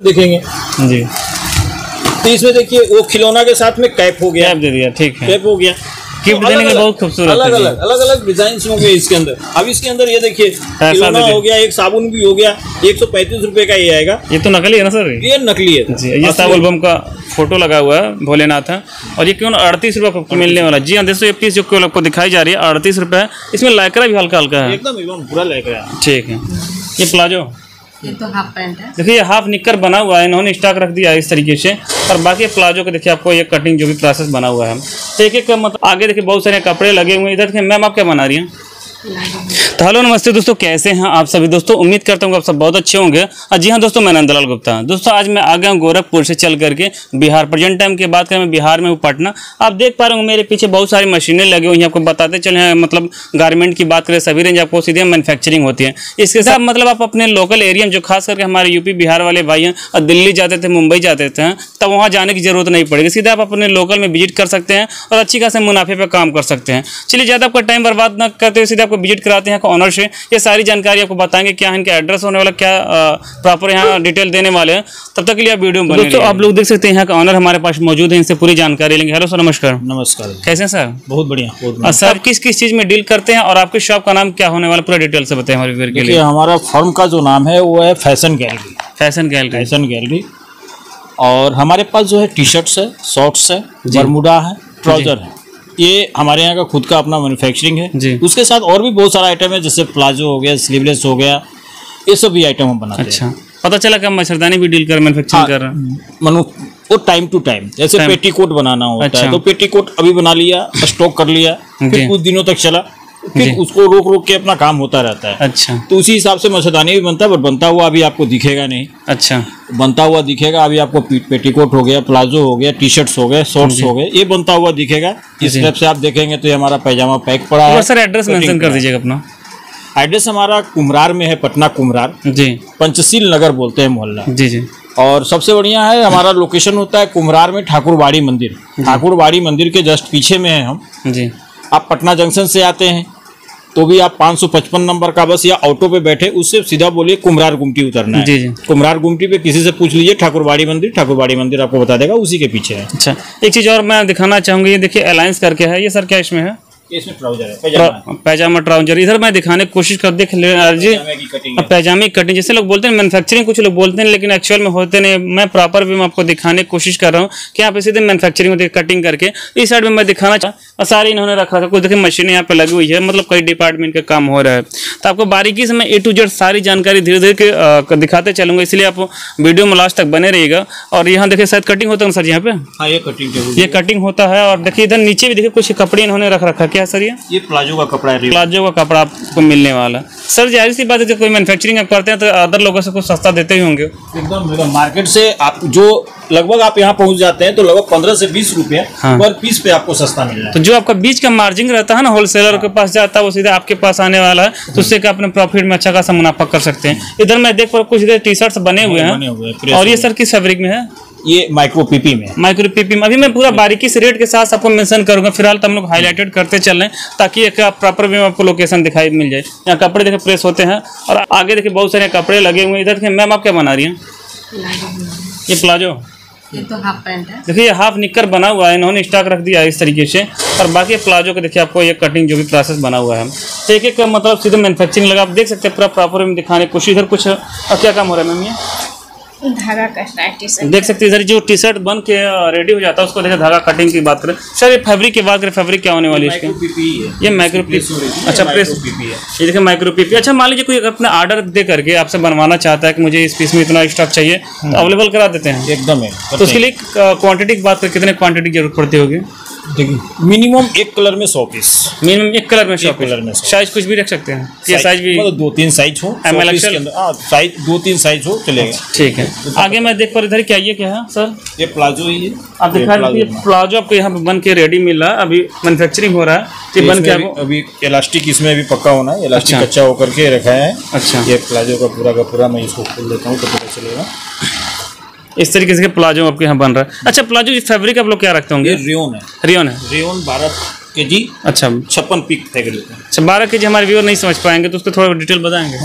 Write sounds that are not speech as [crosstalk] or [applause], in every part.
देखेंगे। जी। तो इसमें देखिए वो खिलौना के साथ में कैप हो गया। कैप दे दिया ठीक है। कैप हो गया। गिफ्ट तो देने के बहुत खूबसूरत अलग अलग अलग अलग डिज़ाइन होंगे इसके अंदर। अब इसके अंदर ये देखिए खिलौना। हो गया एक साबुन भी हो गया एक सौ पैंतीस रुपए का ये आएगा। ये तो नकली है ना सर? ये नकली है। जी ये असली- साबुल बम का फ़ोटो लगा हुआ है भोलेनाथ है। और ये क्यों अड़तीस रुपये को मिलने वाला जी हाँ दोस्तों ये पीस जो केवल आपको दिखाई जा रही है अड़तीस रुपये इसमें लाइकरा भी हल्का हल्का है। एकदम एकदम पूरा है। ठीक है। ये प्लाजो। ये तो हाफ़ पैंट है। देखिए हाफ़ निक्कर बना हुआ है। इन्होंने स्टॉक रख दिया है इस तरीके से। और बाकी प्लाजो के देखिए आपको ये कटिंग जो भी प्रोसेस बना हुआ है। एक एक मतलब आगे देखिए बहुत सारे कपड़े लगे हुए हैं। इधर देखिए मैम आप क्या बना रही हैं? तो हेलो, नमस्ते दोस्तों, कैसे हैं आप सभी दोस्तों? उम्मीद करता हूँ कि आप सब बहुत अच्छे होंगे। और जी हाँ दोस्तों, मैं नंदलाल गुप्ता। दोस्तों, आज मैं आ गया हूँ गोरखपुर से चल करके बिहार प्रेजेंट टाइम की बात करें, मैं बिहार में हूँ, पटना। आप देख पा रहे हो मेरे पीछे बहुत सारी मशीनें लगी हुई हैं, आपको बताते चले मतलब गारमेंट की बात करें, सभी रेंज आपको सीधे मैन्युफैक्चरिंग होती है। इसके साथ मतलब आप अपने लोकल एरिया में, जो खास करके हमारे यूपी बिहार वाले भाई हैं, और दिल्ली जाते थे, मुंबई जाते थे, तब वहाँ जाने की ज़रूरत नहीं पड़ेगी। सीधे आप अपने लोकल में विज़िट कर सकते हैं, और अच्छी खासे मुनाफे पर काम कर सकते हैं। चलिए, ज़्यादा आपका टाइम बर्बाद न करते हुए सीधे आपको विज़िट कराते हैं। ऑनर से ये सारी जानकारी आपको बताएँगे क्या है इनका एड्रेस होने वाला क्या प्रॉपर यहाँ डिटेल देने वाले हैं। तब तक के लिए आप वीडियो में बने दोस्तों आप लोग देख सकते हैं यहाँ का ऑनर हमारे पास मौजूद है इनसे पूरी जानकारी लेंगे। हेलो सर नमस्कार। नमस्कार। कैसे हैं सर बहुत बढ़िया बहुत बढ़िया। और सर किस किस चीज़ में डील करते हैं और आपके शॉप का नाम क्या होने वाला पूरा डिटेल से बताएँ हमारे व्यूअर के लिए। हमारा फर्म का जो नाम है वो है fashion gallery fashion gallery fashion gallery और हमारे पास जो है टी शर्ट्स है शॉर्ट्स है बरमुडा है ट्राउज़र है। ये हमारे यहाँ का खुद का अपना मैन्युफैक्चरिंग है। जी। उसके साथ और भी बहुत सारा आइटम है जैसे प्लाजो हो गया स्लीवलेस हो गया ये सब भी आइटम हम बनाते हैं। अच्छा पता चला कि हम मच्छरदानी भी डील कर मैनुफेक्चरिंग कर रहे हैं? मनु वो टाइम टू टाइम जैसे पेटी पेटीकोट बनाना होता अच्छा। है तो पेटीकोट अभी बना लिया स्टॉक कर लिया फिर कुछ दिनों तक चला। फिर उसको रोक रोक के अपना काम होता रहता है। अच्छा। तो उसी हिसाब से मच्छरदानी भी बनता है बट बनता हुआ अभी आपको दिखेगा नहीं। अच्छा। बनता हुआ दिखेगा अभी आपको पेटीकोट हो गया प्लाजो हो गया टी शर्ट्स हो गए शॉर्ट्स हो गए ये बनता हुआ दिखेगा। इस। स्टेप से आप देखेंगे तो ये हमारा पैजामा पैक पड़ा है। सर एड्रेस मेंशन कर दीजिएगा अपना। एड्रेस हमारा कुमरार में है पटना कुमरार। जी। पंचशील नगर बोलते हैं मोहल्ला। जी जी। और सबसे बढ़िया है हमारा लोकेशन होता है कुमरार में ठाकुरबाड़ी मंदिर। ठाकुरबाड़ी मंदिर के जस्ट पीछे में है हम। जी। आप पटना जंक्शन से आते हैं। तो भी आप 555 नंबर का बस या ऑटो पे बैठे उससे सीधा बोलिए कुमरार गुमटी उतरना है। जी, जी। कुमरार गुमटी पे किसी से पूछ लीजिए ठाकुरबाड़ी मंदिर ठाकुरबाड़ी मंदिर आपको बता देगा उसी के पीछे है। अच्छा एक चीज़ और मैं दिखाना चाहूँगी ये देखिए अलायंस करके है ये सर क्या इसमें है? इसमें ट्राउज़र है पैजामा। पैजामा ट्राउज़र इधर मैं दिखाने की कोशिश कर देख ले जी। पैजामे की कटिंग कटिंग जैसे लोग बोलते हैं मैन्युफैक्चरिंग कुछ लोग बोलते हैं लेकिन एक्चुअल में होते नहीं। मैं प्रॉपर भी मैं आपको दिखाने की कोशिश कर रहा हूँ कि आप पे सीधे मैन्युफैक्चरिंग होती है कटिंग करके। इस साइड में मैं दिखाना चाह और सारी इन्होंने रखा था। कुछ देखिए मशीनें यहाँ पे लगी हुई है। मतलब कई डिपार्टमेंट का काम हो रहा है। तो आपको बारीकी से मैं ए टू जेड सारी जानकारी धीरे धीरे दिखाते चलूँगा। इसलिए आप वीडियो में लास्ट तक बने रहिएगा। और यहाँ देखिए शायद कटिंग होता है सर यहाँ पे? हाँ ये कटिंग ये कटिंग होता है। और देखिए इधर नीचे भी देखिए कुछ कपड़े इन्होंने रख रखा है। क्या है सर ये? ये प्लाजो का कपड़ा है प्लाजो का कपड़ा आपको मिलने वाला। है सर ज़ाहिर सी बात है जब कोई मैन्युफैक्चरिंग आप करते हैं तो अदर लोगों से कुछ सस्ता देते ही होंगे। एकदम एकदम मार्केट से आप जो लगभग आप यहाँ पहुँच जाते हैं तो लगभग पंद्रह से बीस रुपये हाँ। पर पीस पे आपको सस्ता मिल रहा है तो जो आपका बीच का मार्जिन रहता है ना होलसेलर के पास जाता है वो सीधे आपके पास आने वाला है तो उससे अपने प्रॉफिट में अच्छा खासा मुनाफा कर सकते हैं। इधर मैं देख पा हूँ कुछ इधर टी शर्ट्स बने हुए हैं, हैं और ये सर किस फैब्रिक में है? ये माइक्रो पीपी में। माइक्रो पीपी में। अभी मैं पूरा बारीकी से रेट के साथ आपको मेंशन करूँगा। फ़िलहाल तो हम लोग हाईलाइटेड करते चल रहे हैं ताकि एक प्रॉपर वे में आपको लोकेशन दिखाई मिल जाए। यहाँ कपड़े देखे प्रेस होते हैं और आगे देखिए बहुत सारे कपड़े लगे हुए हैं। इधर देखिए मैम आप क्या बना रही हैं? ये प्लाजो। ये तो हाफ़ पैंट है। देखिए ये हाफ़ निक्कर बना हुआ है। इन्होंने स्टॉक रख दिया है इस तरीके से। और बाकी प्लाजो को देखिए आपको ये कटिंग जो भी प्रोसेस बना हुआ है। तो एक एक मतलब सीधे मैन्युफैक्चरिंग लगा। आप देख सकते हैं पूरा प्रॉपर में दिखाने की कोशिश। इधर कुछ और क्या काम हो रहा है मैम ये? धागा का स्टाइटिस देख सकते हैं इधर जो टी शर्ट बन के रेडी हो जाता है उसको देखिए धागा कटिंग की बात करें। सर ये फैब्रिक की बात करें फैब्रिक क्या होने वाली है इसकी? माइक्रो पीपी है। ये माइक्रो हो पीपी अच्छा प्रेस पीपी है। ये देखिए माइक्रो पीपी अच्छा मान लीजिए कोई अपना ऑर्डर दे करके आपसे बनवाना चाहता है कि मुझे इस पीस में इतना स्टॉक चाहिए तो अवेलेबल करा देते हैं। एकदम है तो उसके लिए क्वांटिटी की बात करें कितने क्वान्टिटी की ज़रूरत पड़ती होगी? मिनिमम एक कलर में सौ पीस मिनिमम एक कलर में सौ कलर में साइज़ कुछ भी रख सकते हैं। ये साइज़ भी मतलब दो तीन साइज़ हो ML 100 पीस XL? के अंदर। हाँ साइज़ दो तीन साइज़ हो चलेगा। ठीक है। आगे मैं देख पा रहा इधर क्या ये क्या है सर? ये प्लाजो ही है आप दिखा रहे हैं प्लाजो आपको यहाँ पे बन के रेडी मिल अभी मैन्युफैक्चरिंग हो रहा है। ये बन के अभी अभी इलास्टिक इसमें अभी पक्का होना है। इलास्टिक अच्छा। होकर के रखा है। अच्छा। ये प्लाजो का पूरा का पूरा मैं इसको खोल देता हूँ तो पता चलेगा। इस तरीके से प्लाजो आपके यहाँ बन रहा है। अच्छा प्लाजो की फैब्रिक आप लोग क्या रखते होंगे? रियोन है। रियोन है। रियोन बारह के जी अच्छा। छप्पन पीक फैब्रिक अच्छा बारह के जी हमारे व्यूअर नहीं समझ पाएँगे तो उसको थोड़ा डिटेल बताएँगे।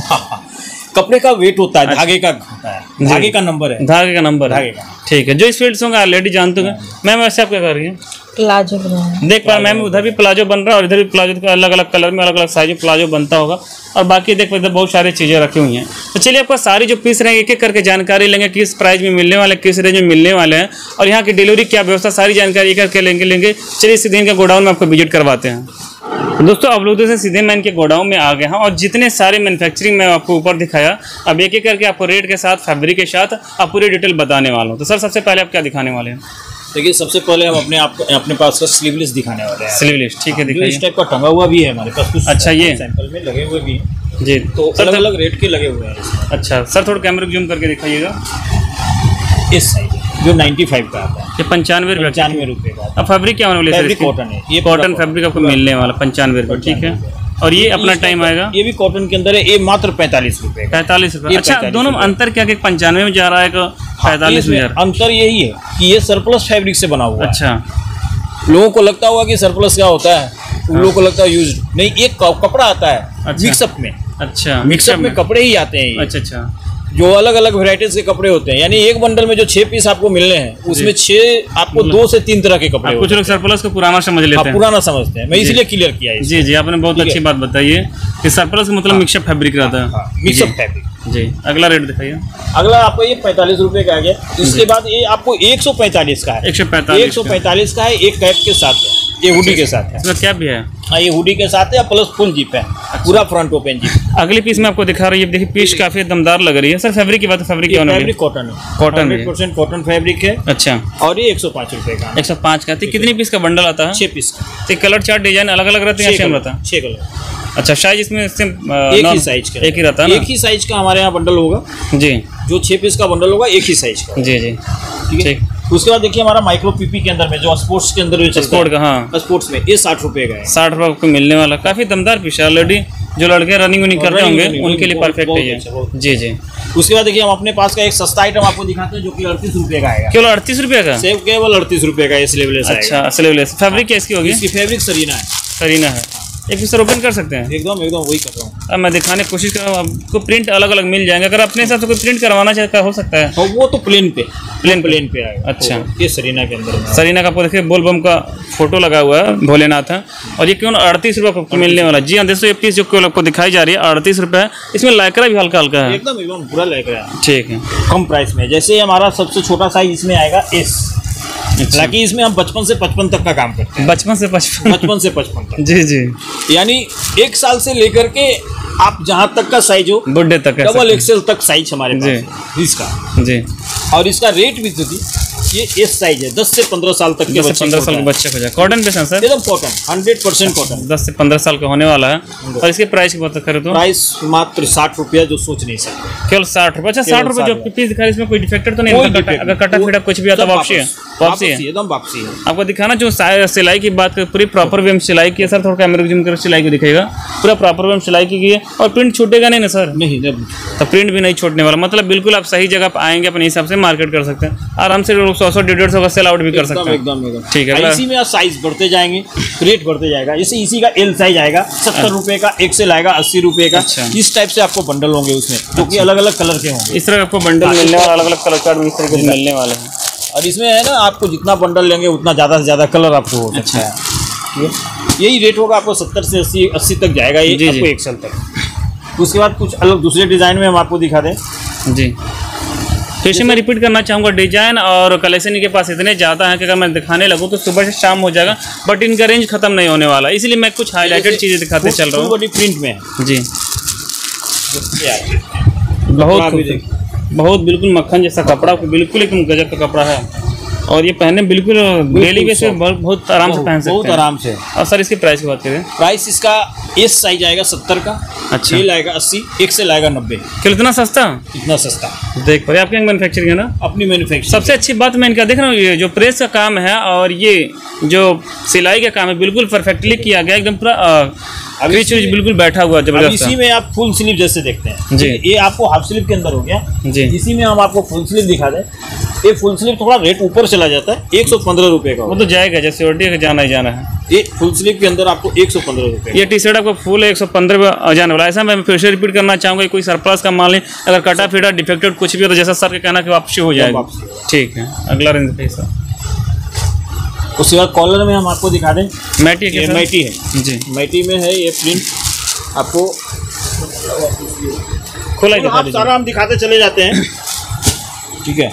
कपड़े का वेट होता है धागे का होता है। धागे का नंबर है। धागे का नंबर धागे है का। ठीक है जो इस फ़ील्ड से होंगे ऑलरेडी जानते होंगे मैम वैसे आप क्या कर रही हैं प्लाजो देख पा मैम उधर भी प्लाजो बन रहा है और इधर भी प्लाजो का अलग अलग कलर में अलग अलग साइज़ में प्लाजो बनता होगा। और बाकी देख इधर बहुत सारी चीज़ें रखी हुई हैं। तो चलिए आपका सारी जो पीस रहेंगे एक एक करके जानकारी लेंगे किस प्राइस में मिलने वाले किस रेंज में मिलने वाले हैं। और यहाँ की डिलीवरी क्या व्यवस्था सारी जानकारी एक करके लेंगे लेंगे। चलिए इसी दिन इनका गोडाउन में आपको विज़िट करवाते हैं। दोस्तों अब लोग से सीधे मैं इनके गोडाउन में आ गए हैं और जितने सारे मैन्युफैक्चरिंग मैं आपको ऊपर दिखाया अब एक एक करके आपको रेट के साथ फैब्रिक के साथ आप पूरी डिटेल बताने वाला हूँ। तो सर सबसे पहले आप क्या दिखाने वाले हैं? देखिए सबसे पहले हम अपने आप अपने पास का स्लीवलेस दिखाने वाले हैं। स्लीव लिस्ट ठीक है जो इस टाइप का टंगा हुआ भी है हमारे पास कुछ अच्छा, ये? सैंपल में लगे हुए भी हैं। जी तो सर अलग अलग रेट के लगे हुए हैं अच्छा सर थोड़ा कैमरा जूम करके दिखाइएगा। इस साइज़ जो 95 का आता है। पंचानवे रुपये पचानवे रुपये का अब फैब्रिक क्या होने वाली है कॉटन है। ये कॉटन फैब्रिक आपको मिलने वाला पंचानवे रुपये ठीक है? और ये अपना टाइम आएगा? ये भी कॉटन के अंदर है ये मात्र पैंतालीस रुपये पैंतालीस रुपये। अच्छा दोनों में अंतर क्या कि पंचानवे में जा रहा है हाँ, पैंतालीस में रहा अंतर यही है कि ये सरप्लस फैब्रिक से बना हुआ अच्छा। लोगों को लगता हुआ कि सरप्लस क्या होता है। उन लोगों को लगता है यूज़ नहीं एक कपड़ा आता है अच्छा। मिक्सअप में। अच्छा मिक्सअप में कपड़े ही आते हैं अच्छा अच्छा। जो अलग अलग वेराइटीज के कपड़े होते हैं यानी एक बंडल में जो छह पीस आपको मिलने हैं उसमें छह आपको दो से तीन तरह के कपड़े कुछ लोग सरप्लस को पुराना समझ हैं लेते हाँ, हैं। पुराना समझते हैं। मैं इसलिए क्लियर किया है जी जी आपने बहुत अच्छी बात बताई है कि सरप्लस का मतलब मिक्सअप फैब्रिक रहता है। मिक्सअप जी। फैब्रिक जी अगला रेट दिखाइए। अगला आपको ये पैंतालीस रुपए का आ गया। इसके बाद ये आपको एक सौ पैंतालीस का है। एक सौ पैंतालीस एक सौ पैंतालीस का है एक कैप के साथ है। ये हुडी के साथ है। इसमें क्या भी है। हाँ ये हुडी के साथ है प्लस फुल जीप है। पूरा फ्रंट ओपन जीप अगली पीस में आपको दिखा रही है देखिए पीस काफ़ी दमदार लग रही है। सर फैब्रिक की बात फैब्रिक फैब्रिक कॉटन है? कॉटन है। परसेंट कॉटन फैब्रिक है। अच्छा। और ये एक सौ पाँच रुपए का एक सौ पाँच का। तो कितनी पीस का बंडल आता है? छह पीस का। तो कलर चार्ट डिज़ाइन अलग अलग रहते हैं छह सेम कलर रहता है? छह कलर अच्छा साइज़ इसमें सेम एक ही साइज़ का एक ही रहता है एक ही साइज़ का हमारे यहाँ बंडल होगा। जी। जो छह पीस का बंडल होगा एक ही साइज़ का। जी जी। ठीक है? उसके बाद देखिए हमारा माइक्रो पीपी के अंदर में जो स्पोर्ट्स के अंदर स्पोर्ट का हाँ। स्पोर्ट्स में ये साठ रुपए का है। साठ रुपये आपको मिलने वाला काफ़ी दमदार पीस है ऑलरेडी जो लड़के रनिंग वनिंग करते running होंगे उनके लिए परफेक्ट है ये। अच्छा, जी जी। उसके बाद देखिए हम अपने पास का एक सस्ता आइटम आपको दिखाते हैं जो कि अड़तीस रुपए का आएगा। केवल अड़तीस रुपये का? सेब केवल अड़तीस रुपए का ये स्लीवलेस अच्छा स्लीवलेस फैब्रिक क्या इसकी होगी? इसकी फैब्रिक सरीना है। सरीना है। एक पीस ओपन कर सकते हैं? एकदम एकदम वही कर रहा हूँ। अब मैं दिखाने की कोशिश कर रहा हूँ आपको प्रिंट अलग अलग मिल जाएँगे। अगर अपने हिसाब से कोई प्रिंट करवाना चाहता हो सकता है? और वो तो प्लेन पे। प्लेन प्लेन पे। आएगा अच्छा। तो ये सरीना के अंदर सरीना का देखिए बोलबम का फ़ोटो लगा हुआ है भोलेनाथ है। और ये क्यों अड़तीस रुपये आपको मिलने वाला। जी हाँ दोस्तों ये पीस जो केवल आपको दिखाई जा रही है अड़तीस रुपये है इसमें लाइकरा भी हल्का हल्का है। एकदम एकदम पूरा है। ठीक है। कम प्राइस में जैसे हमारा सबसे छोटा साइज़ इसमें आएगा एस। हालाँकि इसमें हम बचपन से पचपन तक का काम करते हैं। बचपन से बचपन हैं बचपन से पचपन तक। जी जी। यानी एक साल से लेकर के आप जहाँ तक का साइज़ हो बुढ़े तक डबल एक्सेल तक साइज़ हमारे पास। इसका। जी। और इसका रेट भी तो थी ये एस साइज़ है दस से पंद्रह साल तक के बच्चे पंद्रह साल के बच्चे को जाए कॉटन पे सर? एकदम कॉटन हंड्रेड परसेंट कॉटन दस से पंद्रह साल का होने वाला है। और इसके प्राइस की बात करें तो? प्राइस मात्र साठ रुपया जो सोच नहीं सकते। केवल साठ रुपये। अच्छा साठ रुपये जो पीस दिखा इसमें कोई डिफेक्टर तो नहीं अगर कटा। फिटा कुछ भी आता वापसी है। वापस है। एकदम वापसी है। आपको दिखाना जो सिलाई की बात करें पूरी प्रॉपर वे में सिलाई की है सर थोड़ा कैमरा जूम कर सिलाई को दिखेगा पूरा प्रॉपर वे में सिलाई की गई है। और प्रिंट छूटेगा नहीं ना सर? नहीं नहीं तो प्रिंट भी नहीं छूटने वाला। मतलब बिल्कुल आप सही जगह आएँगे अपने हिसाब से मार्केट कर सकते हैं। आराम से सौ सौ डेढ़ सौ का सेल आउट भी कर सकते हैं। एकदम एकदम। ठीक है, इसी में साइज़ बढ़ते जाएँगे रेट बढ़ते जाएगा। जैसे इसी का एल साइज़ आएगा सत्तर रुपए का एक से लाएगा अस्सी रुपए का। अच्छा। इस टाइप से आपको बंडल होंगे उसमें जो कि अलग अलग कलर के होंगे। इस तरह आपको बंडल मिलने वाला अलग अलग कलर भी इस तरीके से मिलने वाले हैं। और इसमें है ना आपको जितना बंडल लेंगे उतना ज़्यादा से ज़्यादा कलर आपको हो अच्छा है। यही रेट होगा आपको सत्तर से अस्सी अस्सी तक जाएगा ये जी। आपको एक्सल तक। उसके बाद कुछ अलग दूसरे डिज़ाइन में हम आपको दिखा दें। जी। फिर से मैं रिपीट करना चाहूँगा डिज़ाइन और कलेक्शन के पास इतने ज़्यादा हैं कि अगर मैं दिखाने लगूँ तो सुबह से शाम हो जाएगा बट इनका रेंज खत्म नहीं होने वाला। इसलिए मैं कुछ हाईलाइटेड चीज़ें दिखाते चल रहा हूँ। बड़ी प्रिंट में जी। बहुत। बहुत बिल्कुल मक्खन जैसा कपड़ा बिल्कुल एकदम गजब का कपड़ा है। और ये पहने बिल्कुल डेली बेस पे बहुत बहुत आराम से पहन सकते हैं। आराम से। और सर इसकी प्राइस की बात करें। प्राइस इसका एस साइज़ आएगा सत्तर का। अच्छा। ये लाएगा अस्सी एक से लाएगा नब्बे। कितना सस्ता? इतना सस्ता। देख पाइए आपके मैन्युफैक्चरिंग है ना? अपनी मैन्युफैक्चर सबसे अच्छी बात मैं इनका देख रहा हूँ ये जो प्रेस का काम है और ये जो सिलाई का काम है बिल्कुल परफेक्टली किया गया एकदम पूरा अभी व्रीच बिल्कुल बैठा हुआ ज़बरदस्त इसी में आप फुल स्लीव जैसे देखते हैं। जी। ये आपको हाफ़ स्लीव के अंदर हो गया। जी। इसी में हम आपको फुल स्लीव दिखा दें। ये फुल स्लीव थोड़ा रेट ऊपर चला जाता है एक सौ पंद्रह रुपये का। वो तो जाएगा जैसे का जाना ही जाना है। ये फुल स्लीव के अंदर आपको एक सौ पंद्रह रुपये ये टी शर्ट आपको फुल एक सौ पंद्रह जाने वाला ऐसा मैं फिर से रिपीट करना चाहूँगा कोई सरप्लस का माल नहीं। अगर कटा फिटा डिफेक्टेड कुछ भी हो तो जैसा सर के कहना कि वापसी हो जाएगी। ठीक है अगला रेंज पे सर उसके बाद कॉलर में हम आपको दिखा दें। मैटी ये मैटी है। जी। मैटी में है ये प्रिंट आपको खुला ही दिखा सारा हम दिखाते चले जाते हैं। [coughs] ठीक है।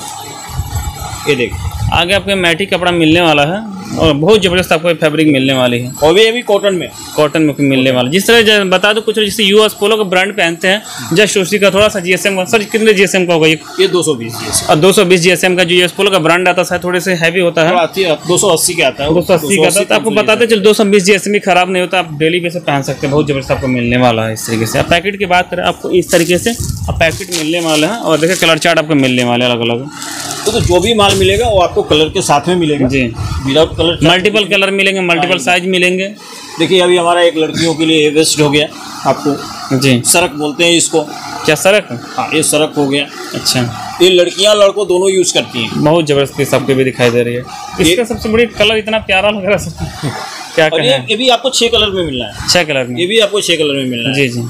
ये देख। आगे आपके मैटी कपड़ा मिलने वाला है। और बहुत ज़बरदस्त आपको फैब्रिक मिलने वाली है। और ये भी कॉटन में? कॉटन में मिलने वाला। जिस तरह बता दो कुछ जैसे यूएस पोलो का ब्रांड पहनते हैं जस्ट उसी का थोड़ा सा जीएसएम का सर कितने जीएसएम का होगा ये? ये दो सौ बीस और 220 जीएसएम का जो यूएस पोलो का ब्रांड आता है थोड़े से हैवी होता है। दो सौ अस्सी का आता है। दो सौ अस्सी का था तो आपको बताते चलो दो सौ बीस जीएसएम भी खराब नहीं होता आप डेली बेस पहन सकते हैं बहुत ज़बरदस्त आपको मिलने वाला है इस तरीके से। आप पैकेट की बात करें आपको इस तरीके से आप पैकेट मिलने वाला है और देखिए कलर चार्ट आपको मिलने वाले अलग अलग तो, तो जो भी माल मिलेगा वो आपको कलर के साथ में मिलेगा। जी। विदाउट कलर मल्टीपल कलर मिलेंगे मल्टीपल साइज़ मिलेंगे। देखिए अभी हमारा एक लड़कियों के लिए वेस्ट हो गया आपको। जी। सरक बोलते हैं इसको। क्या सड़क हाँ ये सरक हो गया। अच्छा। ये लड़कियाँ लड़कों दोनों यूज़ करती हैं। बहुत ज़बरदस्ती आपको भी दिखाई दे रही है। इसका सबसे बड़ी कलर इतना प्यारा लग रहा है [laughs] क्या और ये भी आपको छह कलर में मिलना है। छह कलर में। ये भी आपको छह कलर में मिलना है। जी जी।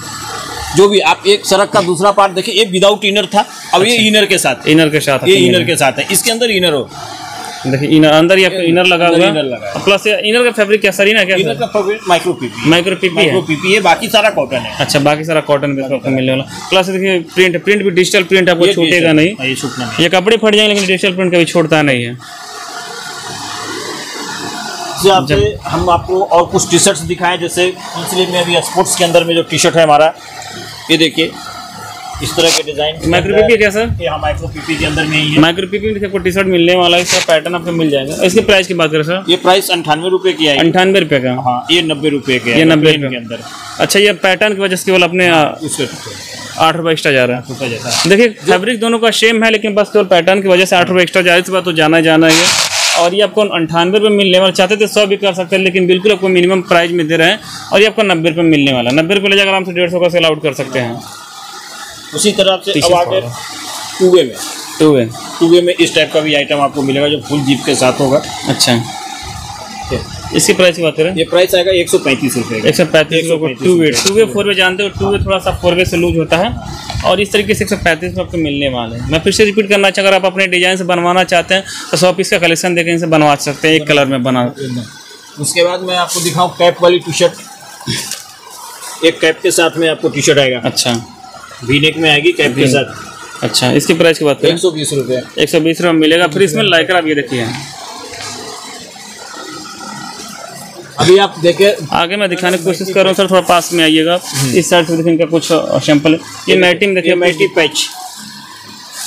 जो भी आप एक सड़क का दूसरा पार्ट देखिए ये विदाउट इनर था अब ये इनर के साथ इनर के साथ ये इनर के साथ है। इसके अंदर इनर हो। देखिए इनर अंदर ही आपको इनर लगा हुआ है। प्लस इनर का फैब्रिक क्या सरीना क्या इनर का fabric micro PP micro PP है? माइक्रो पीपी है बाकी सारा कॉटन है। अच्छा बाकी सारा कॉटन बेस आपको मिलने वाला। प्लस देखिए प्रिंट प्रिंट भी डिजिटल प्रिंट आपको छूटेगा नहीं। ये छूटना नहीं ये कपड़े फट जाएँगे लेकिन डिजिटल प्रिंट कभी छोड़ता नहीं है। इससे आपसे हम आपको और कुछ टी शर्ट्स दिखाएँ जैसे इसलिए में अभी स्पोर्ट्स के अंदर में जो टी शर्ट है हमारा ये देखिए। इस तरह के डिज़ाइन माइक्रो पीपी क्या सर ये हाँ माइक्रो पीपी के अंदर में ही है। माइक्रो पीपी में आपको टी शर्ट मिलने वाला है इसका पैटर्न आपको मिल जाएगा। इसकी प्राइस की बात करें सर ये प्राइस अंठानवे रुपए की है अंठानवे रुपये का? हाँ ये नब्बे रुपए के ये 90 प्लेन रुपए। के अंदर। अच्छा ये पैटर्न की वजह से केवल अपने आठ रुपये एक्स्ट्रा जा रहा है। देखिए फैब्रिक दोनों का सेम है लेकिन बस केवल पैटर्न की वजह से आठ रुपये एक्स्ट्रा जा जाए इस बात तो जाना जाना है और ये आपको अंठानवे रुपये मिलने वाला चाहते थे सौ भी कर सकते हैं लेकिन बिल्कुल आपको मिनिमम प्राइस में दे रहे हैं और ये आपको नब्बे रुपये मिलने वाला नब्बे रुपये ले जाकर आराम से डेढ़ सौ का सेल आउट कर सकते हैं। उसी तरह से अब आगे में। टू वे टूवे में इस टाइप का भी आइटम आपको मिलेगा जो फुल जीप के साथ होगा। अच्छा। इसकी प्राइस की बात करें? ये प्राइस आएगा एक सौ पैंतीस रुपये एक सौ पैंतीस two way two way four way जानते हो टू वे थोड़ा सा फोर वे से लूज होता है। और इस तरीके से एक सौ पैंतीस में आपको मिलने वाले हैं। मैं फिर से रिपीट करना चाहूँ अगर आप अपने डिज़ाइन से बनवाना चाहते हैं तो सौ पीस का कलेक्शन देकर इनसे बनवा सकते हैं एक कलर में बना। उसके बाद मैं आपको दिखाऊँ कैप वाली टी शर्ट एक कैप के साथ में आपको टी शर्ट आएगा। अच्छा। वी नेक में आएगी कैप के साथ अच्छा इसकी प्राइस की बात करें? एक सौ बीस रुपये एक सौ बीस रुपये मिलेगा फिर इसमें लाइकर आप ये देखिए। अभी आप देखे। आगे मैं दिखाने की कोशिश कर रहा हूँ सर थोड़ा पास में आइएगा। इस साइड से देखिए इनका कुछ सैंपल है। ये मैटी में देखिए मैटी पैच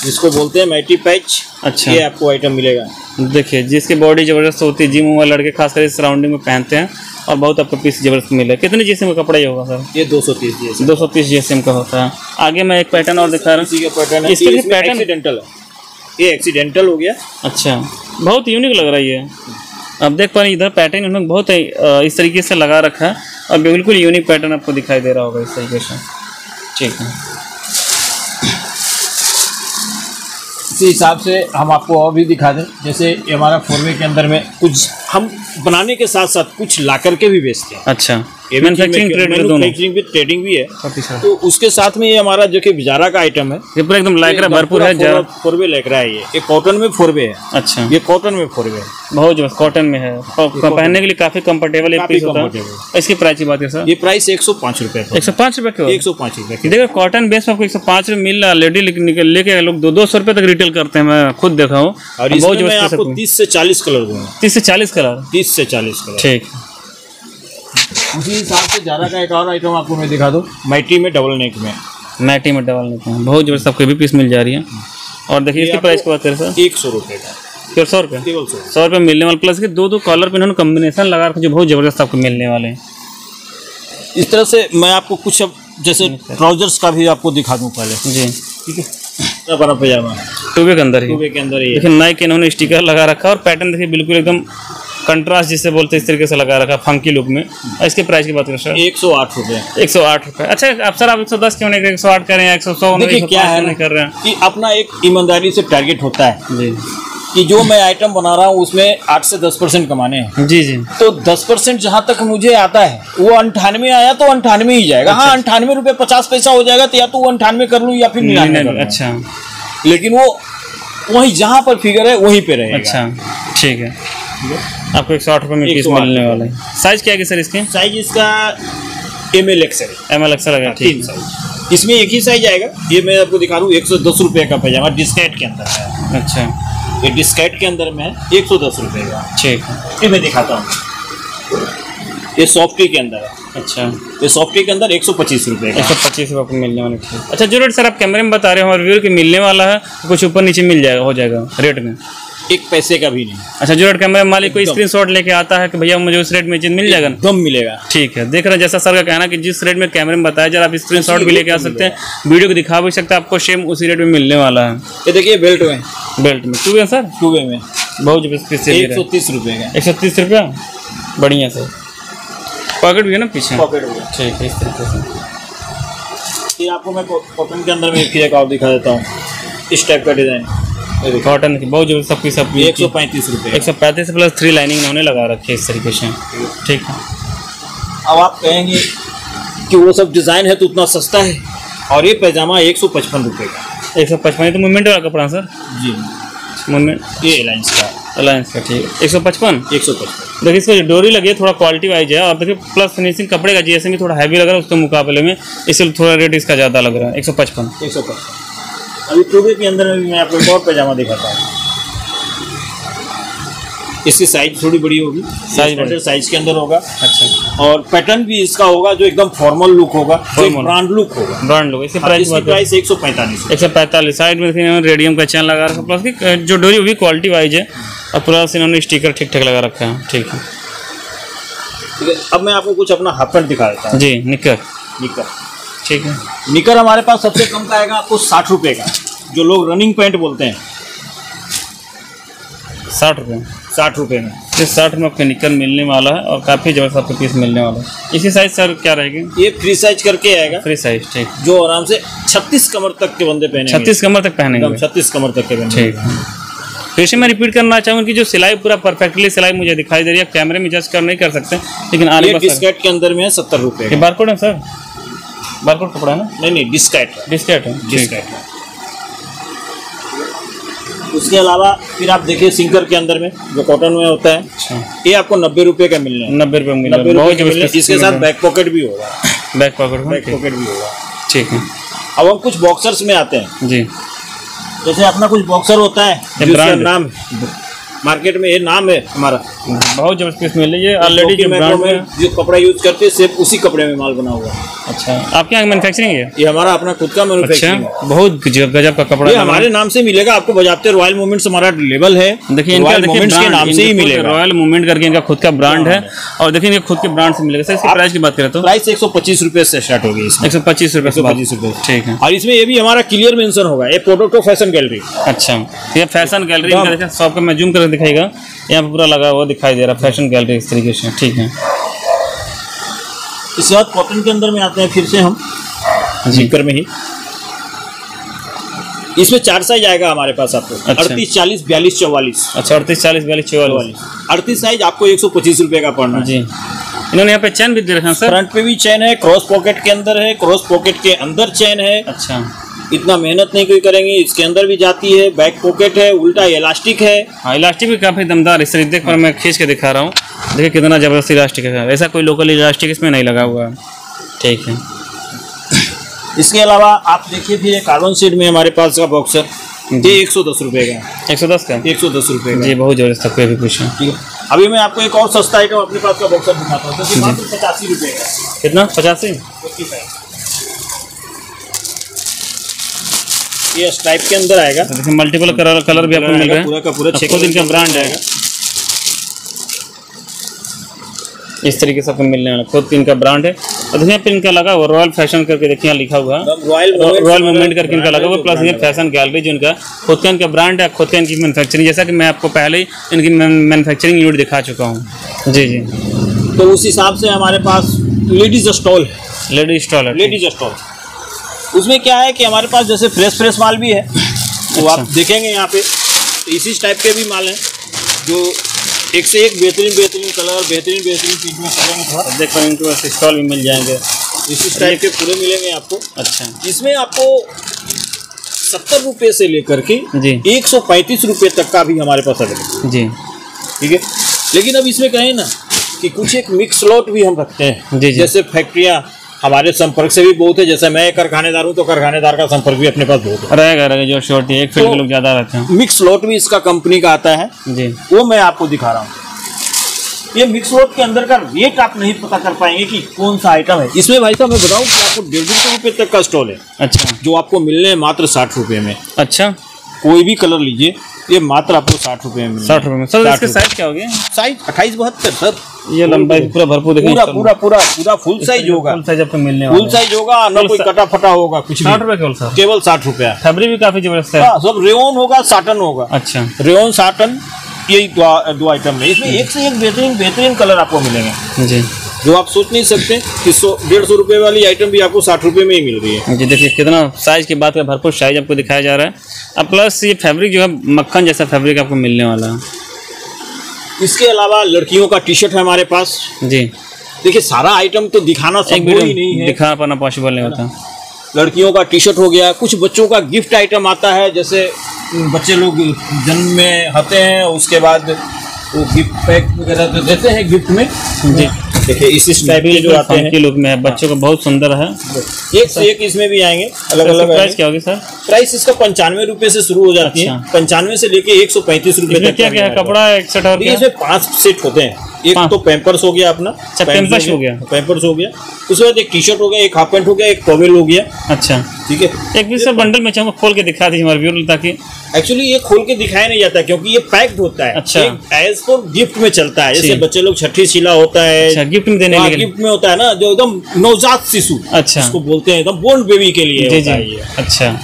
जिसको बोलते हैं मैटी पैच अच्छा। ये आपको आइटम मिलेगा। देखिए जिसकी बॉडी ज़बरदस्त होती है जिम वाले लड़के खासकर इस सराउंडिंग में पहनते हैं। और बहुत आपको पीस ज़बरदस्त मिले। कितने जीएसएम का कपड़ा ये होगा सर? ये दो सौ तीस जैसे दो सौ तीस जीएसएम का होता है। आगे मैं एक पैटर्न और दिखा रहा पैटर्न है। इसके लिए pattern- एक्सीडेंटल है। ये एक्सीडेंटल हो गया। अच्छा। बहुत यूनिक लग रहा है ये। आप देख पा रहे इधर पैटर्न उन्होंने बहुत इस तरीके से लगा रखा है। और बिल्कुल यूनिक पैटर्न आपको दिखाई दे रहा होगा इस तरीके से। ठीक है। इसी हिसाब से हम आपको और भी दिखा दें। जैसे हमारा फोरवे के अंदर में कुछ हम बनाने के साथ साथ कुछ ला करके भी बेचते हैं। अच्छा। मैनुफैक्चरिंग ट्रेड में दोनों। मैन्युफैक्चरिंग भी ट्रेडिंग भी है। तो उसके साथ में ये हमारा जो कि बिजारा का आइटम है। ये पूरा एकदम लाइकरा भरपूर है जरा फोरवे लेकरा है ये। ये कॉटन में फोरवे है। अच्छा। ये कॉटन में फोरवे है। बहुत ज़बरदस्त कॉटन में है। पहनने के लिए काफ़ी कंफर्टेबल काफ़ी पीस होता है। इसकी प्राइस की बात है सर ये प्राइस एक सौ पाँच रुपये एक सौ पाँच रुपये एक सौ पाँच रुपये देखो कॉटन बेस में आपको एक सौ पाँच रुपये मिल रहा है लेडी लेके लेके लोग दो दो सौ रुपये तक रिटेल करते हैं मैं खुद देखा हूँ। और बहुत आपको तीस से चालीस कलर दूँगा। तीस से चालीस कलर? तीस से चालीस कलर। ठीक। उसी हिसाब से जारा का एक और आइटम आपको मैं दिखा दूँ माइटी में डबल नेक में। मैटी में डबल लेते हैं बहुत ज़बरदस्त आपको भी पीस मिल जा रही है। और देखिए इसकी प्राइस की बात करें सर एक सौ रुपये का। फिर सौ रुपये केवल सौ। रुपये मिलने वाले प्लस के दो दो कॉलर पे इन्होंने कॉम्बिनेशन लगा रखा जो बहुत ज़बरदस्त आपको मिलने वाले हैं। इस तरह से मैं आपको कुछ अब जैसे ट्राउजर्स का भी आपको दिखा दूँ पहले। जी। ठीक है? पजामा? टूबे के अंदर ही। टूबे के अंदर ये देखिए नाइक इन्होंने स्टिकर लगा रखा और पैटर्न देखिए बिल्कुल एकदम कंट्रास्ट जिसे बोलते हैं इस तरीके से लगा रखा फंकी लुक में। और इसके प्राइस की बात करें सर एक सौ आठ रुपये एक सौ आठ रुपये अच्छा अब सर आप एक सौ दस क्यों नहीं एक सौ आठ करें एक सौ सौ क्या है नहीं कर रहे हैं? कि अपना एक ईमानदारी से टारगेट होता है जी। कि जो मैं आइटम बना रहा हूँ उसमें आठ से दस परसेंट कमाने हैं। जी जी। तो दस परसेंट जहाँ तक मुझे आता है वो अंठानवे आया तो अंठानवे ही जाएगा। हाँ अंठानवे रुपये पचास पैसा हो जाएगा तो या तो वो अंठानवे कर लूँ या फिर निन्यानवे। अच्छा। लेकिन वो वही जहाँ पर फिगर है वहीं पे रहेगा। अच्छा ठीक है। आपको एक सौ आठ रुपये में पीस मिलने वाला है। साइज़ क्या है सर इसके? साइज़ इसका M L XL M L ठीक। तीन साइज़ इसमें एक ही साइज़ आएगा। ये मैं आपको दिखा रहा हूँ एक सौ दस रुपये का पैजामा डिस्कैट के अंदर है है। अच्छा। ये डिस्कैट के अंदर में है एक सौ दस रुपये का। ठीक। है ये मैं दिखाता हूँ। ये सॉफ्टी के अंदर है। अच्छा। ये सॉफ्टी के अंदर एक सौ पच्चीस रुपये एक सौ पच्चीस रुपये को मिलने वाले अच्छा जो रेट सर आप कैमरे में बता रहे हो और व्यू के मिलने वाला है तो कुछ ऊपर नीचे मिल जाएगा हो जाएगा रेट में। एक पैसे का भी नहीं। अच्छा जो रेट कैमरे मालिक कोई एकदम। स्क्रीन शॉट लेके आता है कि भैया मुझे उस रेट में चीज़ मिल जाएगा? एकदम मिलेगा। ठीक है देख रहे हैं जैसा सर का कहना है कि जिस रेट में कैमरे में बताया जा रहा आप स्क्रीन शॉट भी लेके आ सकते हैं। वीडियो को दिखा भी सकते हैं आपको सेम उसी रेट में मिलने वाला है। ये देखिए बेल्ट में। बेल्ट में। टू है सर? टू वे में बहुत एक सौ तीस रुपये का। एक सौ तीस रुपया? बढ़िया सर। पॉकेट भी है ना पीछे? पॉकेट हो। गया ठीक है इस तरीके से। ये आपको मैं कॉटन के अंदर में एक चीज़ और दिखा देता हूँ। इस टाइप का डिज़ाइन कॉटन की बहुत ज़रूर सबकी सब एक सौ पैंतीस रुपये एक सौ पैंतीस प्लस थ्री लाइनिंग इन्होंने लगा रखी है इस तरीके से। ठीक है। अब आप कहेंगे कि वो सब डिज़ाइन है तो उतना सस्ता है? और ये पैजामा एक सौ पचपन रुपये का। एक सौ पचपन तो मूवमेंट वाला कपड़ा सर जी। मूवमेंट ये अलायंस का। अलायंस का ठीक। है एक सौ पचपन? एक सौ पचपन। देखिए इसका जो डोरी लगी है थोड़ा क्वालिटी वाइज है। और देखिए प्लस फिनिशिंग कपड़े का जीएसएम भी थोड़ा हैवी लग रहा है उसके मुकाबले में इसलिए थोड़ा रेट इसका ज़्यादा लग रहा है। एक सौ पचपन। एक सौ पचपन। अभी टूबे के अंदर में भी मैं आपको एक और पैजामा दिखाता हूँ। इसकी साइज़ थोड़ी बड़ी होगी। बड़ी। साइज़ के अंदर होगा। अच्छा। और पैटर्न भी इसका होगा जो एकदम फॉर्मल लुक होगा ब्रांड लुक होगा। ब्रांड लो इसके प्राइस प्राइस एक सौ पैंतालीस एक सौ पैंतालीस। साइड में रेडियम का चैन लगा रखा। प्लस जो डोरी वो भी क्वालिटी वाइज है। और प्लस इन्होंने स्टिकर ठीक ठाक लगा रखा है। ठीक है। ठीक है अब मैं आपको कुछ अपना हाफ़ पैंट दिखा देता हूँ। जी निकर। निकर। ठीक है। निकर हमारे पास सबसे कम का आएगा आपको साठ रुपये का। जो लोग रनिंग पैंट बोलते हैं। साठ रुपये साठ रुपये में। ये साठ में आपको निकर मिलने वाला है और काफ़ी ज़बरदस्त आपको पीस मिलने वाला है। इसी साइज़ सर क्या रहेगी? ये फ्री साइज़ करके आएगा। फ्री साइज़ ठीक। जो आराम से छत्तीस कमर तक के बंदे पहने छत्तीस कमर तक पहनेंगे। छत्तीस कमर तक के पहने ठीक। है फिर से मैं रिपीट करना चाहूँगा कि जो सिलाई पूरा परफेक्टली सिलाई मुझे दिखाई दे रही है। कैमरे में जस्ट कर नहीं कर सकते लेकिन आने डिस्कैट के अंदर में है सत्तर रुपये बारकोड है सर बारकोड कपड़ा है ना? नहीं नहीं डिस्कैट डिस्केट है डिस्कैट है। उसके अलावा फिर आप देखिए सिंकर के अंदर में जो कॉटन में होता है अच्छा। ये आपको नब्बे रुपये का मिलने है। नब्बे रुपये मिल नब्बे रहा रुपये मिलने इसके साथ बैक पॉकेट भी होगा। बैक पॉकेट बैक पॉकेट भी होगा। ठीक है। अब हम कुछ बॉक्सर्स में आते हैं। जी। जैसे अपना कुछ बॉक्सर होता है जिसका नाम मार्केट में ये नाम है हमारा। बहुत ज़बरदस्त मिल रही है। ऑलरेडी जो कपड़ा यूज़ करते हैं सिर्फ़ उसी कपड़े में माल बना हुआ है। अच्छा। आपके यहाँ मैनुफैक्चरिंग है? ये हमारा अपना खुद का अच्छा मैन्युफैक्चरिंग है। बहुत गजब का कपड़ा ये है। हमारे नाम से मिलेगा आपको बजाते रॉयल मोमेंट्स हमारा लेबल है। देखिए इनका मोमेंट्स के नाम से ही मिलेगा। रॉयल मूवमेंट करके इनका खुद का ब्रांड है। और देखिए इनके खुद के ब्रांड से मिलेगा। सर इसकी प्राइस की बात करें तो? प्राइस एक सौ पच्चीस रुपये से स्टार्ट होगी एक सौ पच्चीस रुपये से 125 रुपये। ठीक है। और इसमें ये भी हमारा क्लियर मेंशन होगा। ये प्रोडक्टो फ़ैशन गैलरी अच्छा। ये फ़ैशन गैलरी शॉप का मैं जूम करके दिखाएगा यहाँ पे पूरा लगा हुआ दिखाई दे रहा है। फ़ैशन गैलरी इस तरीके से। ठीक है। इसके बाद कॉटन के अंदर में आते हैं फिर से हम। ज़िक्र में ही। इसमें चार साइज़ आएगा हमारे पास आपको। अच्छा। अड़तीस चालीस बयालीस चौवालीस। अच्छा अड़तीस चालीस बयालीस चौवालीस। अड़तीस साइज़ आपको एक सौ पच्चीस रुपये का पड़ना जी। इन्होंने यहाँ पे चैन भी दे रखा है सर। फ्रंट पे भी चैन है क्रॉस पॉकेट के अंदर है क्रॉस पॉकेट के अंदर चैन है। अच्छा। इतना मेहनत नहीं कोई करेंगे इसके अंदर भी जाती है बैक पॉकेट है उल्टा इलास्टिक है। हाँ इलास्टिक भी काफ़ी दमदार है। इस तरीके देख पर मैं खींच के दिखा रहा हूँ। देखिए कितना ज़बरदस्त इलास्टिक है। ऐसा कोई लोकल इलास्टिक इसमें नहीं लगा हुआ है? ठीक है। इसके अलावा आप देखिए फिर कार्बन सीट में हमारे पास का बॉक्सर ये एक सौ दस रुपये का एक सौ दस का? एक सौ दस रुपये जी बहुत ज़बरदस्त आपको ये भी पूछा ठीक है। अभी मैं आपको एक और सस्ता आइटम अपने पास का बॉक्सर दिखाता हूँ जो पचासी रुपये का कितना? पचासी? ये स्ट्राइप के अंदर आएगा। मल्टीपल कलर कलर भी आपको मिल रहा है। पूरा का पूरा छः इनका कलर ब्रांड है इस तरीके से आपको मिलने वाला खुद इनका ब्रांड है। और देखिए यहाँ पे इनका लगा हुआ रॉयल फ़ैशन करके देखिए यहाँ लिखा हुआ। रॉयल रॉयल मूवमेंट करके इनका लगा हुआ प्लस ये फ़ैशन गैलरी जो इनका खुद का इनका ब्रांड है खुद का इनकी मैन्युफैक्चरिंग जैसा कि मैं आपको पहले ही इनकी मैन्युफैक्चरिंग यूनिट दिखा चुका हूँ। जी जी। तो उस हिसाब से हमारे पास लेडीज़ स्टॉल है। लेडीज़ स्टॉल है लेडीज़ स्टॉल उसमें क्या है कि हमारे पास जैसे फ्रेश फ्रेश माल भी है। तो आप देखेंगे यहाँ पे। तो इसी टाइप के भी माल हैं जो एक से एक बेहतरीन बेहतरीन कलर बेहतरीन बेहतरीन चीज़ में करेंगे थोड़ा देख पा रहे हैं स्टॉल भी मिल जाएँगे। इस टाइप के पूरे मिलेंगे आपको। अच्छा। इसमें आपको सत्तर रुपये से लेकर के जी। एक सौ पैंतीस रुपये तक का भी हमारे पास अवेलेबल जी। ठीक है? लेकिन अब इसमें कहें ना कि कुछ एक मिक्स लॉट भी हम रखते हैं। जी, जी। जैसे फैक्ट्रियाँ हमारे संपर्क से भी बहुत है जैसे मैं कारखानेदार हूँ तो कारखानेदार का संपर्क भी अपने पास बहुत है। रहेगा रहेगा जो शॉर्ट एक फ़ील्ड के तो- लोग ज़्यादा रहते हैं। मिक्स लॉट भी इसका कंपनी का आता है। जी। वो मैं आपको दिखा रहा हूँ। ये मिक्स लॉट के अंदर का रेट आप नहीं पता कर पाएँगे कि कौन सा आइटम है। इसमें भाई साहब मैं बताऊँ कि आपको डेढ़ सौ रुपये तक का स्टॉल है। अच्छा। जो आपको मिलने हैं मात्र साठ रुपये में। अच्छा। कोई भी कलर लीजिए ये मात्र आपको साठ रुपए में साठ रुपये में। सर इसके साइज़ क्या हो गया साइज़ अट्ठाईस बहत्तर सर। ये लंबाई पूरा भरपूर देखिए पूरा पूरा पूरा पूरा फुल साइज़ होगा। फुल साइज़ आपको मिलने फुल साइज़ होगा ना कोई कटा फटा होगा कुछ साठ रुपए केवल सर। केवल साठ रुपया फैब्रिक भी काफ़ी ज़बरदस्त है। हाँ सब रेओन होगा साटन होगा। अच्छा। रेओन साटन यही दो आइटम है। इसमें एक से एक बेहतरीन बेहतरीन कलर आपको मिलेंगे। जी। जो आप सोच नहीं सकते कि सौ डेढ़ सौ रुपये वाली आइटम भी आपको साठ रुपये में ही मिल रही है। जी देखिए कितना साइज़ की बात है भरपूर साइज़ आपको दिखाया जा रहा है। अब प्लस ये फैब्रिक जो है मक्खन जैसा फैब्रिक आपको मिलने वाला है। इसके अलावा लड़कियों का टी शर्ट है हमारे पास। जी। देखिए सारा आइटम तो दिखाना संभव ही नहीं है। दिखा पाना पॉसिबल नहीं होता। लड़कियों का टी शर्ट हो गया कुछ बच्चों का गिफ्ट आइटम आता है जैसे बच्चे लोग जन्म में आते हैं उसके बाद वो गिफ्ट पैक वगैरह तो देते हैं गिफ्ट में। जी। देखिए इस टाइप के जो आते हैं। लुक में है बच्चों का बहुत सुंदर है। एक से एक इसमें भी आएँगे अलग अलग प्राइस क्या होगी सर प्राइस इसका पंचानवे रुपए से शुरू हो जाती है। अच्छा। पंचानवे से लेके एक सौ पैंतीस रुपए क्या क्या है। कपड़ा और इसमें पाँच सेट होते हैं। एक तो पैम्पर्स हो गया अपना। अच्छा, पैम्पर्स हो गया। पैम्पर्स हो गया। उसके बाद एक टी शर्ट हो गया एक हाफ़ पैंट हो गया एक टॉवेल हो गया। अच्छा। ठीक है? एक भी सर बंडल में चाहूँगा खोल के दिखा दीजिए हमारे व्यूअर ताकि एक्चुअली ये खोल के दिखाया नहीं जाता क्योंकि ये पैक्ड होता है। अच्छा। एज फॉर गिफ्ट में चलता है। जैसे। बच्चे लोग छठी शिला होता है। अच्छा गिफ्ट में देने हाँ, के गिफ्ट में होता है ना जो एकदम नवजात शिशु अच्छा। उसको बोलते हैं एकदम बोर्न बेबी के लिए होता है ये। अच्छा।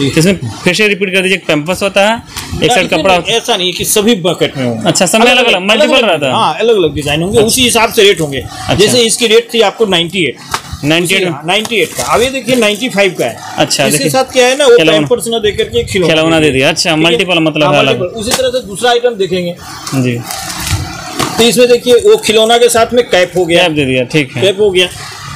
इसमें फिर से रिपीट कर दीजिए पैम्पस होता है एक साइड कपड़ा ऐसा नहीं कि सभी बकेट में होंगे अच्छा सब में अलग अलग मल्टीपल रहता है। हाँ अलग अलग डिज़ाइन होंगे उसी हिसाब से रेट होंगे। जैसे इसकी रेट थी आपको 98 नाइनटी एट का। अब ये देखिए 95 का है। अच्छा, इसके साथ क्या है ना वो खिलौना। दे करके खिलौना खिलौना दे दिया। अच्छा मल्टीपल मतलब हाँ, है अलग उसी तरह से दूसरा आइटम देखेंगे। जी। तो इसमें देखिए वो खिलौना के साथ में कैप हो गया। कैप दे दिया ठीक है। कैप हो गया।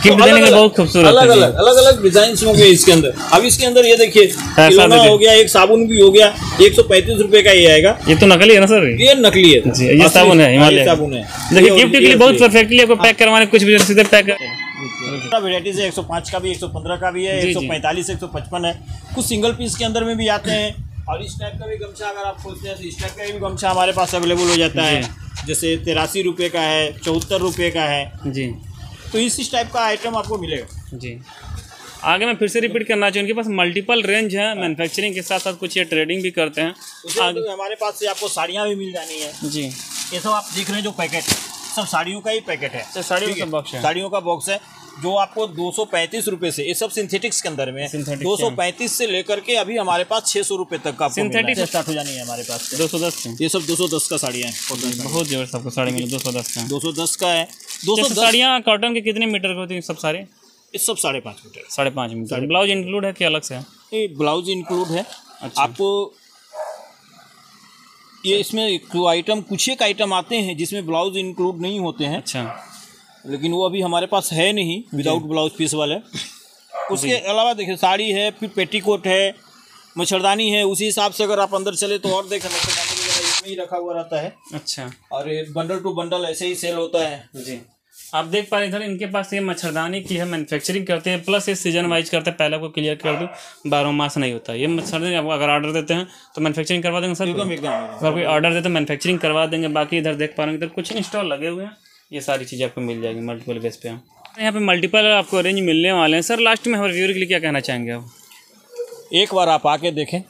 गिफ्ट तो देने के अलग-अलग- बहुत खूबसूरत अलग अलग अलग अलग डिज़ाइन होंगे इसके अंदर। अब इसके अंदर ये देखिए खिलौना। हो गया एक साबुन भी हो गया एक सौ पैंतीस रूपए का ये आएगा। ये तो नकली है ना सर? ये नकली है। ये साबुन है हाँ, हिमालय। साबुन है। देखिए गिफ्ट के लिए बहुत परफेक्टली आपको पैक करवाने कुछ भी सीधे पैक वेराइटीज है 105 का भी 115 का भी है जी, जी। 145 155 है। कुछ सिंगल पीस के अंदर में भी आते हैं। और इस टाइप का भी गमछा अगर आप खोजते हैं तो इस टाइप का भी गमछा हमारे पास अवेलेबल हो जाता है। जैसे तिरासी रुपये का है चौहत्तर रुपये का है। जी। तो इस इस टाइप का आइटम आपको मिलेगा। जी। आगे मैं फिर से रिपीट करना चाहूँ उनके पास मल्टीपल रेंज है मैन्युफैक्चरिंग के साथ साथ कुछ ये ट्रेडिंग भी करते हैं। बाद हमारे पास से आपको साड़ियाँ भी मिल जानी है। जी। ये सब आप देख रहे हैं जो पैकेट है। सब साड़ियों का ही पैकेट है। साड़ियों का बॉक्स है। साड़ियों का बॉक्स है जो आपको दो सौ पैंतीस रुपये से ये सब सिंथेटिक्स के अंदर में दो सौ पैंतीस से लेकर के अभी हमारे पास छह सौ रुपये तक का सिंथेटिक स्टार्ट हो। जानी है हमारे पास। दो सौ दस ये सब दो सौ दस का साड़ियाँ हैं। बहुत ज़बरदस्त आपको साड़ी मिली दो सौ दस का। दो सौ दस का है। दो सौ साड़ियाँ कॉटन के कितने मीटर की होती हैं सब सारे? ये सब साढ़े पाँच मीटर साढ़े पाँच मीटर ब्लाउज इंक्लूड है कि अलग से है? ब्लाउज इंक्लूड है। अच्छा। आपको ये इसमें आइटम कुछ एक आइटम आते हैं जिसमें ब्लाउज इंक्लूड नहीं होते हैं। अच्छा। लेकिन वो अभी हमारे पास है नहीं विदाउट ब्लाउज पीस वाले। उसके अलावा देखिए साड़ी है फिर पेटीकोट है मच्छरदानी है उसी हिसाब से अगर आप अंदर चले तो और देखें मच्छरदानी वगैरह इसमें ही रखा हुआ रहता है। अच्छा। और ये बंडल टू बंडल ऐसे ही सेल होता है। जी। आप देख पा रहे इधर इनके पास ये मच्छरदानी की है मैन्युफैक्चरिंग करते हैं प्लस ये सीज़न वाइज करते हैं। पहले आपको क्लियर कर दूँ बारह मास नहीं होता। ये मच्छरदानी आपको अगर ऑर्डर देते हैं तो मैन्युफैक्चरिंग करवा देंगे सर अगर कोई ऑर्डर देते हैं मैन्युफैक्चरिंग करवा देंगे। बाकी इधर देख पा रहे इधर कुछ इंस्टॉल लगे हुए हैं। ये सारी चीज़ें आपको मिल जाएगी मल्टीपल बेस पे। यहाँ पे मल्टीपल आपको रेंज मिलने वाले हैं। सर लास्ट में हमारे व्यूअर के लिए क्या कहना चाहेंगे आप? एक बार आप आके देखें।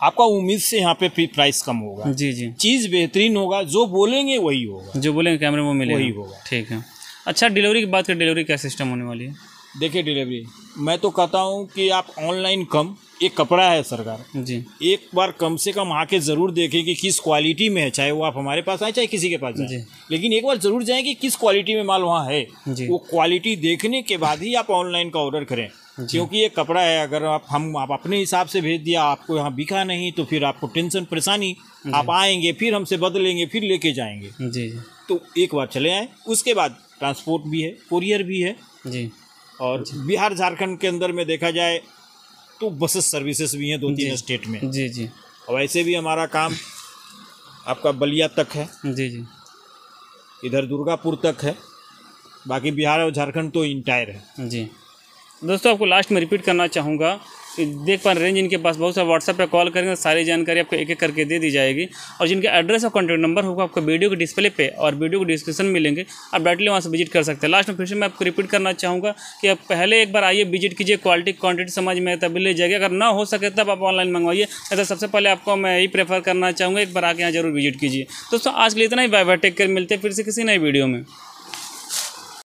आपका उम्मीद से यहाँ पे प्राइस कम होगा। जी जी। चीज़ बेहतरीन होगा जो बोलेंगे वही होगा। जो बोलेंगे कैमरे में वो वही होगा। ठीक है। अच्छा डिलीवरी की बात करें डिलीवरी क्या सिस्टम होने वाली है? देखिए डिलीवरी मैं तो कहता हूँ कि आप ऑनलाइन कम एक कपड़ा है सरकार। जी। एक बार कम से कम आके ज़रूर देखें कि किस क्वालिटी में है चाहे वो आप हमारे पास आए चाहे किसी के पास जाए। लेकिन एक बार ज़रूर जाएँ कि किस क्वालिटी में माल वहाँ है। जी। वो क्वालिटी देखने के बाद ही आप ऑनलाइन का ऑर्डर करें। क्योंकि ये कपड़ा है अगर आप हम आप अपने हिसाब से भेज दिया आपको यहाँ बिका नहीं तो फिर आपको टेंशन परेशानी आप आएँगे फिर हमसे बदलेंगे फिर लेके जाएँगे। जी जी। तो एक बार चले आए उसके बाद ट्रांसपोर्ट भी है कुरियर भी है। जी। और बिहार झारखंड के अंदर में देखा जाए तो बसेस सर्विसेज़ भी हैं दो तीन स्टेट में। जी जी। और वैसे भी हमारा काम आपका बलिया तक है। जी जी। इधर दुर्गापुर तक है। बाकी बिहार और झारखंड तो इंटायर है। जी। दोस्तों, आपको लास्ट में रिपीट करना चाहूँगा देख पा रेंज इनके पास बहुत सारे व्हाट्सएप पे कॉल करेंगे, सारी जानकारी आपको एक एक करके दे दी जाएगी। और जिनके एड्रेस और कॉन्टैक्ट नंबर होगा, आपको वीडियो के डिस्प्ले पे और वीडियो को डिस्क्रिप्शन मिलेंगे। आप डायरेक्टली वहाँ से विज़िट कर सकते हैं। लास्ट में फिर से मैं आपको रिपीट करना चाहूँगा कि आप पहले एक बार आइए विज़िट कीजिए क्वालिटी क्वांटिटी समझ में तब ले जाएगी अगर ना हो सके, तब आप ऑनलाइन मंगवाइए। नहीं तो सबसे पहले आपको मैं यही प्रेफर करना चाहूँगा, एक बार आके यहाँ ज़रूर विज़िट कीजिए। दोस्तों, आज के लिए इतना ही। बाय बाय टेक कर मिलते हैं फिर से किसी नई वीडियो में।